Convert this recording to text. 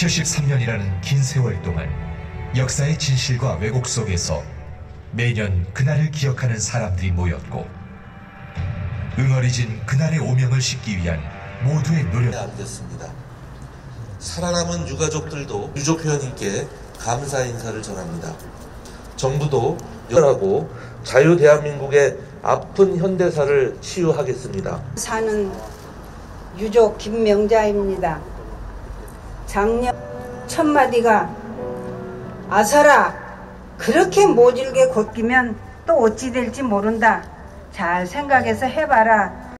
73년이라는 긴 세월 동안 역사의 진실과 왜곡 속에서 매년 그날을 기억하는 사람들이 모였고 응어리진 그날의 오명을 싣기 위한 모두의 노력 안겼습니다. 살아남은 유가족들도 유족 회원님께 감사 인사를 전합니다. 정부도 열하고 자유 대한민국의 아픈 현대사를 치유하겠습니다. 사는 유족 김명자입니다. 작년 첫 마디가 아서라 그렇게 모질게 걷기면 또 어찌 될지 모른다. 잘 생각해서 해봐라.